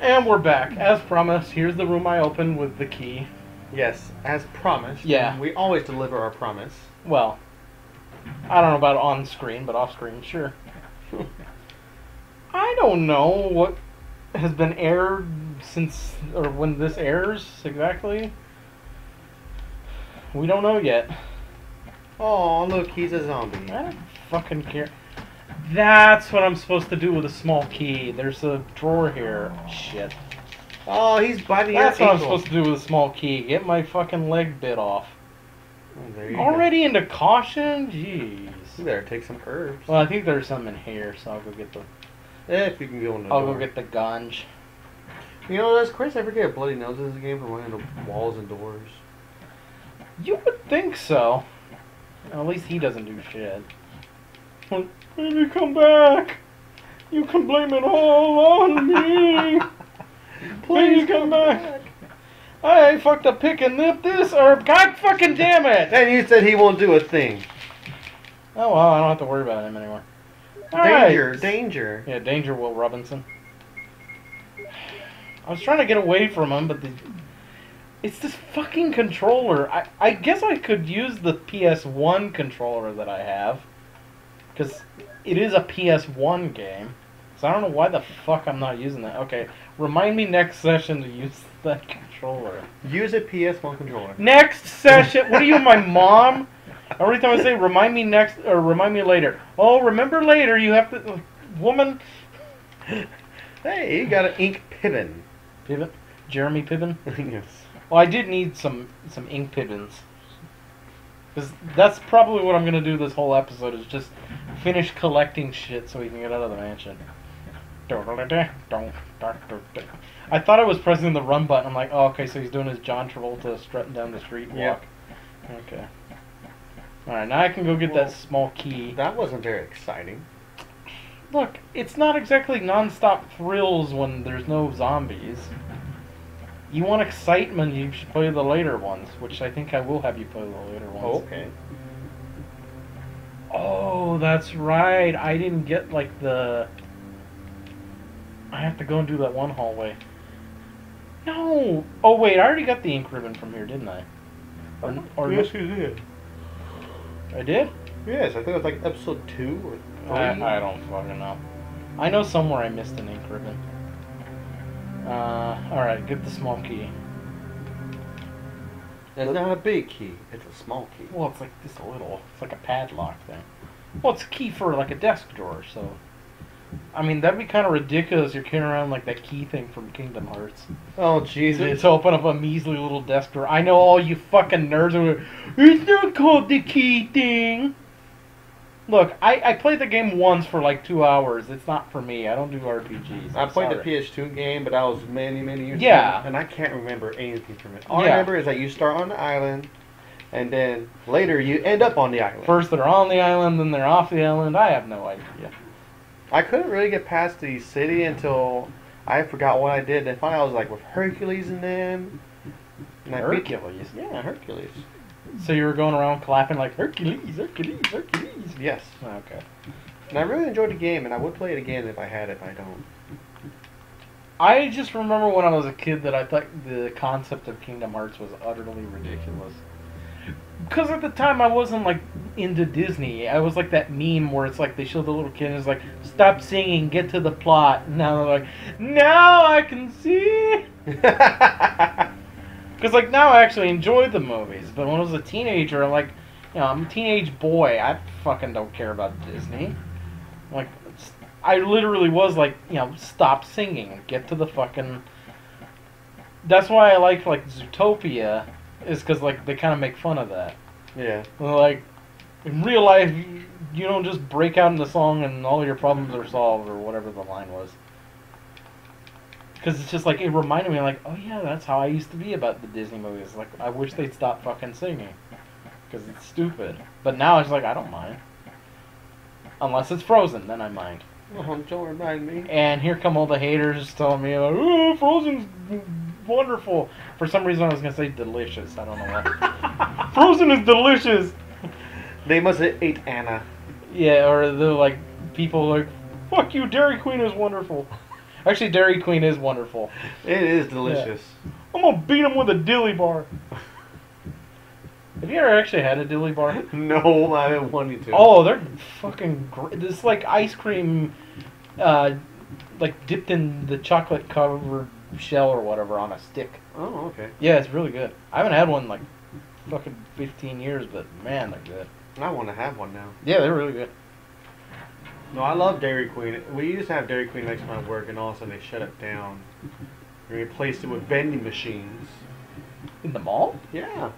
And we're back. As promised, here's the room I opened with the key. Yes, as promised. Yeah. We always deliver our promise. Well, I don't know about on screen, but off screen, sure. I don't know what has been aired since, or when this airs exactly. We don't know yet. Oh, look, he's a zombie. I don't fucking care. That's what I'm supposed to do with a small key. There's a drawer here. Shit. Oh, he's biting That's what I'm supposed to do with a small key. Get my fucking leg bit off. Oh, there you Already into caution? Jeez. Go. You better take some herbs. Well, I think there's some in here, so I'll go get the. if you can go in the I'll door. go get the gunge. You know, does Chris I forget a bloody nose in this game for running into walls and doors? You would think so. At least he doesn't do shit. Baby, come back. You can blame it all on me. Please come back. I fucked a pick and nip this herb. God fucking damn it! And you said he won't do a thing. Oh well, I don't have to worry about him anymore. All right. Danger, danger. Yeah, danger, Will Robinson. I was trying to get away from him, but the, it's this fucking controller. I, I guess I could use the PS1 controller that I have, because it is a PS1 game. So I don't know why the fuck I'm not using that. Okay, remind me next session to use that controller. Use a PS1 controller. Next session. What are you, my mom? Every time I say remind me next or remind me later. Oh, remember later. You have to, woman. Hey, you got an ink pibbin. Piven, Jeremy Piven. yes. Well, I did need some some ink Pivens. Because that's probably what I'm gonna do this whole episode is just finish collecting shit so we can get out of the mansion. I thought I was pressing the run button. I'm like, oh, okay, so he's doing his John Travolta strutting down the street walk. Yep. Okay. All right, now I can go get Well, that small key. That wasn't very exciting. Look, it's not exactly non-stop thrills when there's no zombies. You want excitement, you should play the later ones, which I think I will have you play the later ones. Okay. Oh, that's right. I didn't get like the. I have to go and do that one hallway. No. Oh wait, I already got the ink ribbon from here, didn't I? Or, or yes, you did. I did. Yes, I think it was like episode two or three. I, I don't fucking know. I know somewhere I missed an ink ribbon. Uh, all right, get the small key. It's not a big key. It's a small key. Well, it's like this little. It's like a padlock thing. Well, it's a key for like a desk drawer, so. I mean, that'd be kind of ridiculous. You're carrying around like that key thing from Kingdom Hearts. Oh To, Jesus! to open up a measly little desk drawer. I know all you fucking nerds are. like, It's not called the key thing. Look, I, I played the game once for like two hours. It's not for me. I don't do RPGs. I I'm played sorry. the PS2 game, but that was many, many years ago. Yeah. ago, and I can't remember anything from it. All I Yeah. remember is that you start on the island, and then later you end up on the island. First they're on the island, then they're off the island. I have no idea. I couldn't really get past the city until I forgot what I did. And finally, I was like with Hercules and them. And I beat- Hercules. yeah, Hercules. So you were going around clapping like Hercules, Hercules, Hercules. Yes. Ah, okay. And I really enjoyed the game, and I would play it again if I had it. but I don't. I just remember when I was a kid that I thought the concept of Kingdom Hearts was utterly ridiculous. Because at the time I wasn't like into Disney. I was like that meme where it's like they show the little kid and it's like, stop singing, get to the plot. And now they're like, now I can see. Because like now I actually enjoy the movies, but when I was a teenager, I'm like, you know, I'm a teenage boy. I fucking don't care about Disney. Like, I literally was like, you know, stop singing, get to the fucking. That's why I like like Zootopia, is because like they kind of make fun of that. yeah. Like, in real life, you, you don't just break out in the song and all your problems are solved or whatever the line was. Because it's just like it reminded me, like, oh yeah, that's how I used to be about the Disney movies. Like, I wish they'd stop fucking singing, because it's stupid. But now it's like I don't mind, unless it's Frozen, then I mind. Oh, don't remind me. And here come all the haters telling me, like, oh, Frozen's wonderful. For some reason, I was gonna say delicious. I don't know why. Frozen is delicious. They must have ate Anna. Yeah, or the like people like, fuck you, Dairy Queen is wonderful. Actually, Dairy Queen is wonderful. It is delicious. I'm gonna beat him with a dilly bar. Have you ever actually had a dilly bar? No, I haven't wanted to. Oh, they're fucking great. It's like ice cream, uh, like dipped in the chocolate covered shell or whatever on a stick. Oh, okay. Yeah, it's really good. I haven't had one in like fucking 15 years, but man, they're good. I want to have one now. Yeah, they're really good. No, I love Dairy Queen. We used to have Dairy Queen next to my work, and all of a sudden they shut it down. And replaced it with vending machines. In the mall? Yeah.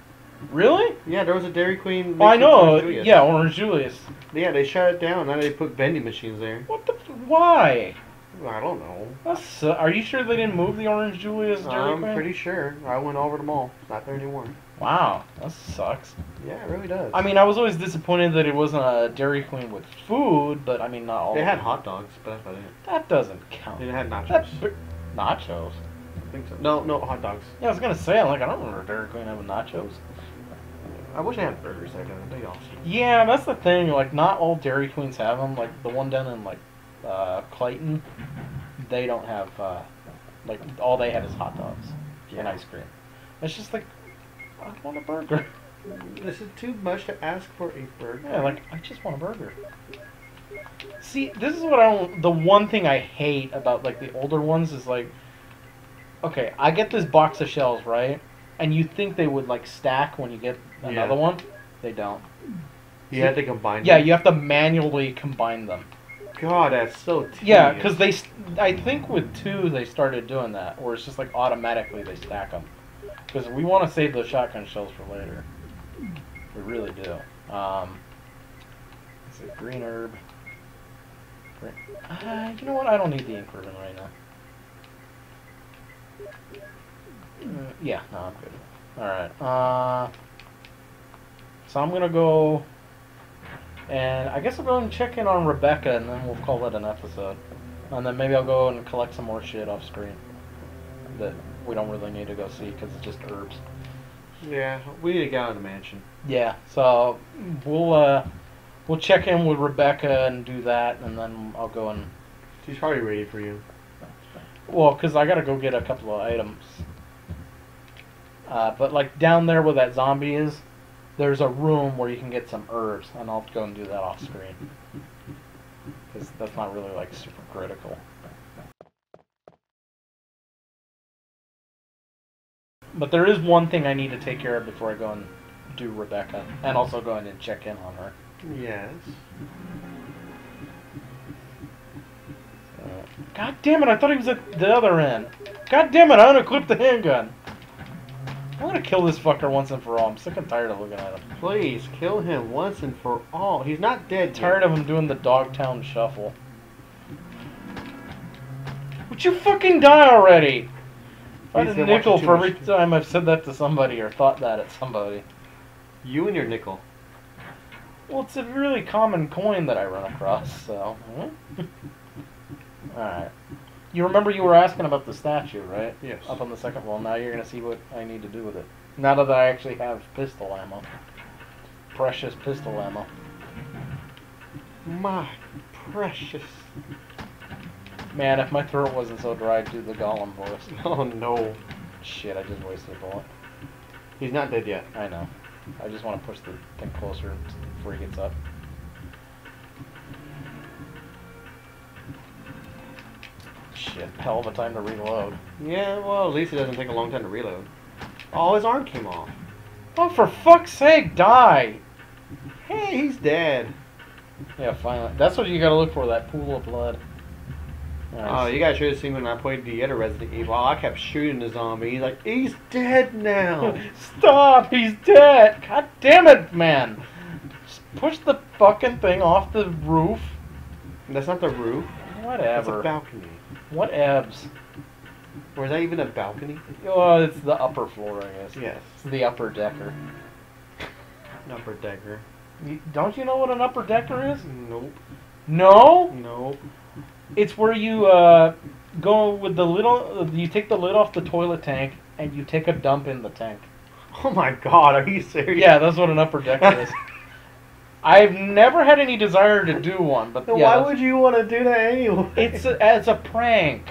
Really? Yeah, there was a Dairy Queen. Oh, I know. Julius. Yeah, Orange Julius. Yeah, they shut it down. Now they put vending machines there. What the? Why? I don't know. That's, uh, are you sure they didn't move the Orange Julius Dairy I'm Queen? pretty sure. I went over the mall. It's not there anymore. Wow, that sucks. Yeah, it really does. I mean, I was always disappointed that it wasn't a Dairy Queen with food, but I mean, not all. they had hot dogs, but that's about it. That doesn't count. They had nachos. That b- nachos. I think so. No, no hot dogs. Yeah, I was gonna say, I'm like, I don't remember Dairy Queen having nachos. I wish I had burgers there. They awesome. Yeah, that's the thing. Like, not all Dairy Queens have them. Like the one down in like uh, Clayton, they don't have. Uh, like, all they have is hot dogs and ice cream. It's just like, I want a burger. This is too much to ask for a burger. Yeah, like I just want a burger. See, this is what I don't. The one thing I hate about like the older ones is like, okay, I get this box of shells right, and you think they would like stack when you get another Yeah. one, they don't. you had to combine. Them. Yeah, them. you have to manually combine them. God, that's so tedious. Yeah, because they, I think with two they started doing that, where it's just like automatically they stack them. Because we want to save those shotgun shells for later. We really do. Um, is it green herb? Green, uh, you know what? I don't need the ink ribbon right now. Uh, yeah, no, I'm good. All right. Uh, so I'm gonna go, and I guess I'll go and check in on Rebecca, and then we'll call it an episode. And then maybe I'll go and collect some more shit off screen that we don't really need to go see because it's just herbs. Yeah, we need to get out the mansion. Yeah, so we'll uh, we'll check in with Rebecca and do that, and then I'll go and She's probably ready for you. well, cause I gotta go get a couple of items. Uh, but like down there where that zombie is, there's a room where you can get some herbs, and I'll go and do that off screen. Cause that's not really like super critical. But there is one thing I need to take care of before I go and do Rebecca, and also go in and check in on her. Yes. Uh, God damn it! I thought he was at the other end. God damn it! I unequipped the handgun. I'm gonna kill this fucker once and for all. I'm sick and tired of looking at him. Please kill him once and for all. He's not dead. Tired of him doing the Dogtown shuffle. Would you fucking die already? I had a nickel for every time I've said that to somebody or thought that at somebody. You and your nickel. Well, it's a really common coin that I run across, so. Hmm? Alright. You remember you were asking about the statue, right? Yes. Up on the second wall. Now you're gonna see what I need to do with it. Now that I actually have pistol ammo. Precious pistol ammo. My precious. Man, if my throat wasn't so dry, I'd do the Gollum voice. Oh no. Shit, I just wasted a bullet. He's not dead yet. I know. I just want to push the thing closer before he gets up. Shit, hell of a time to reload. Yeah, well, at least it doesn't take a long time to reload. Oh, his arm came off. Oh, for fuck's sake, die! Hey, he's dead. Yeah, finally. That's what you gotta look for, that pool of blood. Alright, Oh, you guys should have seen when I played the other Resident Evil. I kept shooting the zombie. He's like, he's dead now. Stop! He's dead! God damn it, man! Just push the fucking thing off the roof. That's not the roof. Whatever. That's a balcony. What ebs? Or is that even a balcony? Oh, it's the upper floor, I guess. Yes. It's the upper decker. Upper decker. You, don't you know what an upper decker is? Nope. No? Nope. It's where you uh, go with the little. You take the lid off the toilet tank and you take a dump in the tank. Oh my god, are you serious? Yeah, that's what an upper decker is. I've never had any desire to do one, but yeah, why that's- would you want to do that anyway? it's a, as a prank.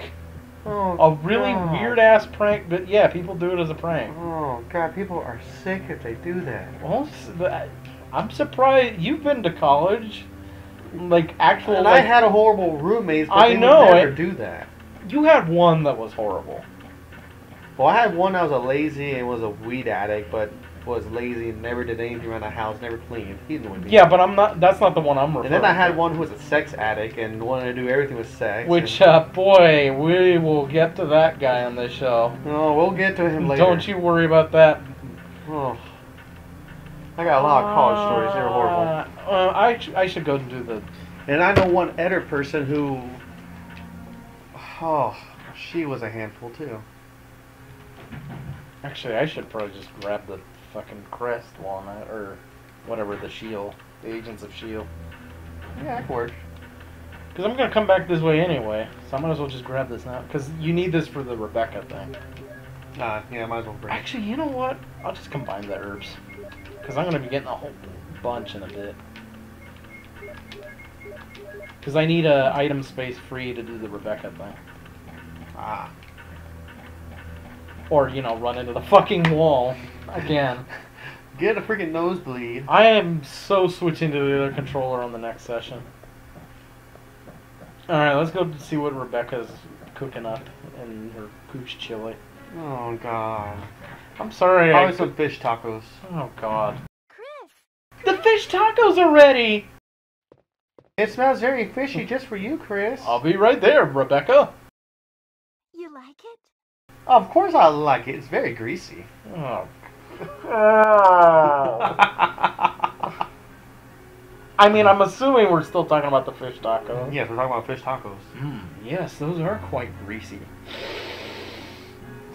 Oh, A really God. weird ass prank, but yeah, people do it as a prank. Oh God, people are sick if they do that. Well, s- but I- I'm surprised you've been to college, like actual. And like, I had a horrible roommate, but I know would never it. do that. you had one that was horrible. Well, I had one that was a lazy and was a weed addict, but was lazy and never did anything around the house, never cleaned. He me. Yeah, but I'm not. That's not the one I'm referring. And then I had to. one who was a sex addict and wanted to do everything with sex. Which, uh, boy, we will get to that guy on this show. No, we'll get to him later. Don't you worry about that. Oh. I got a lot of college stories. They're horrible. Uh, uh, I, I should go and do the. And I know one editor person who. Oh, she was a handful too. Actually, I should probably just grab the fucking crest walnut or whatever the shield, the Agents of Shield, Yeah, that could work. because I'm gonna come back this way anyway. So I might as well just grab this now, because you need this for the Rebecca thing. Nah, yeah, might as well bring. Actually, you know what? I'll just combine the herbs, because I'm gonna be getting a whole bunch in a bit. Because I need a item space free to do the Rebecca thing. Ah. Or, you know, run into the fucking wall again. Get a freaking nosebleed. I am so switching to the other controller on the next session. Alright, let's go see what Rebecca's cooking up in her pooch chili. Oh god. I'm sorry. Probably I, some fish tacos. oh, God. Chris, The fish tacos are ready! It smells very fishy just for you, Chris. I'll be right there, Rebecca. you like it? Of course I like it. It's very greasy. Oh. I mean, I'm assuming we're still talking about the fish tacos. yes, we're talking about fish tacos. Mm, yes, those are quite greasy.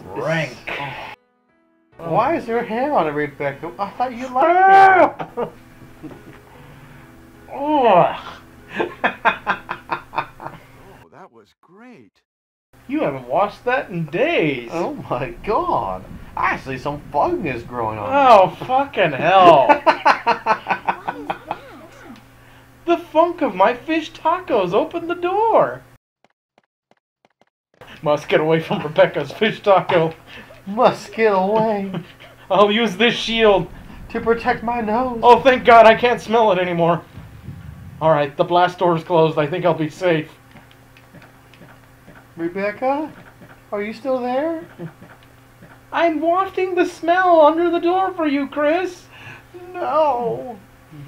Rank. Oh. Why is there hair on it, Rebecca? I thought you liked it. Oh, that was great. You haven't washed that in days. oh my god. I see some fungus growing on. Oh, fucking hell. What is that? the funk of my fish tacos opened the door. Must get away from Rebecca's fish taco. Must get away I'll use this shield. to protect my nose. Oh, thank God, I can't smell it anymore. Alright, the blast door is closed. I think I'll be safe. Rebecca, are you still there? I'm wafting the smell under the door for you, Chris. No.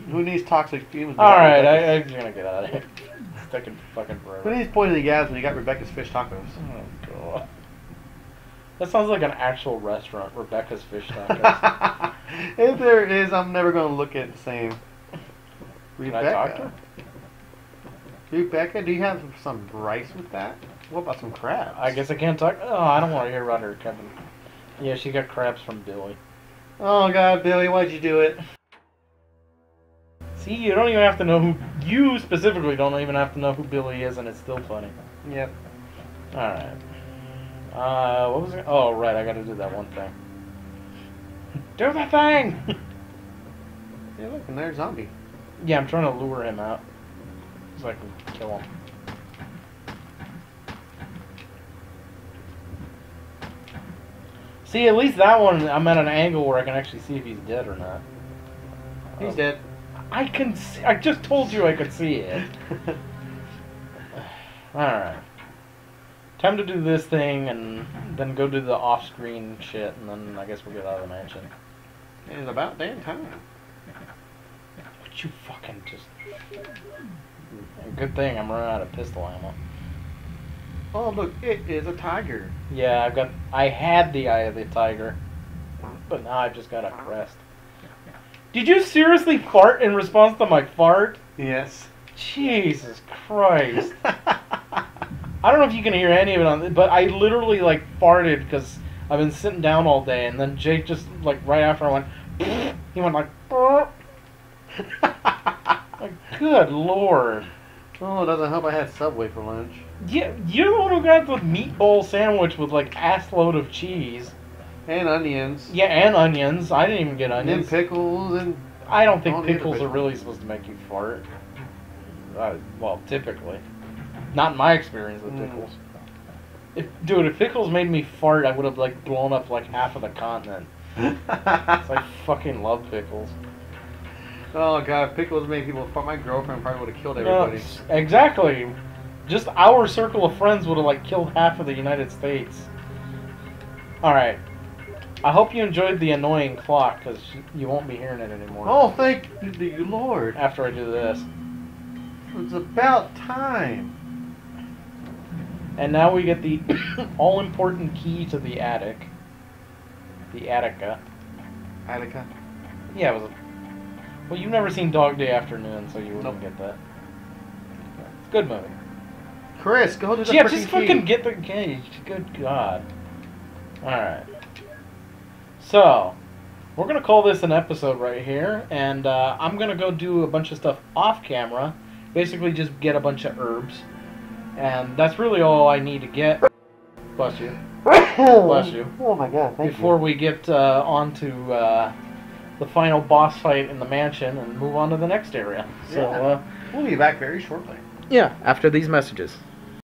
Who needs toxic fumes? Alright, I, I'm gonna get out of here. Taking fucking Who needs poison gas when you got Rebecca's fish tacos? Oh, God. That sounds like an actual restaurant, Rebecca's Fish Tacos. if there is, I'm never gonna look at the same. Can I talk to her? Rebecca, do you have some rice with that? What about some crabs? I guess I can't talk. Oh, I don't want to hear about her, Kevin. Yeah, she got crabs from Billy. Oh God, Billy, why'd you do it? See, you don't even have to know who. You specifically don't even have to know who Billy is, and it's still funny. Yep. Alright. Uh, what was it? Oh, right, I gotta do that one thing. do the thing! Yeah, look, and there's zombie. yeah, I'm trying to lure him out. So I can kill him. See, at least that one, I'm at an angle where I can actually see if he's dead or not. He's Oh. dead. I can see, I just told you I could see it. Alright. Time to do this thing and then go do the off screen shit, and then I guess we'll get out of the mansion. it's about damn time. But you fucking just. Good thing I'm running out of pistol ammo. Oh look, it is a tiger. Yeah, I've got. I had the eye of the tiger, but now I've just got a crest. Did you seriously fart in response to my fart? Yes. Jesus Christ. I don't know if you can hear any of it on, but I literally like farted because I've been sitting down all day, and then Jake just like right after I went, he went like, like, good lord. Oh, it doesn't help I had Subway for lunch. Yeah, you're the one who got the meatball sandwich with like ass load of cheese. And onions. Yeah, and onions. I didn't even get onions. And pickles and I don't think All the other pickles are really supposed to make you fart. Uh, well, typically. Not in my experience with Mm. pickles. If, dude, if pickles made me fart, I would have like blown up like half of the continent. So I fucking love pickles. Oh god, if pickles made people. My girlfriend probably would have killed everybody. exactly. Just our circle of friends would have like killed half of the United States. All right. I hope you enjoyed the annoying clock because you won't be hearing it anymore. Oh, thank the Lord! After I do this, It's about time. and now we get the all-important key to the attic. The Attica. Attica. Yeah, it was. A, well, you've never seen Dog Day Afternoon, so you wouldn't Nope. get that. It's a good movie. Chris, go to the Yeah, just key. fucking get the cage. Good God. Alright. So, we're going to call this an episode right here, and uh, I'm going to go do a bunch of stuff off camera. Basically, just get a bunch of herbs. And that's really all I need to get. Bless you. Bless you. Oh my god, thank Before we get uh, on to uh, the final boss fight in the mansion and move on to the next area. So, Yeah. uh, We'll be back very shortly. yeah, after these messages.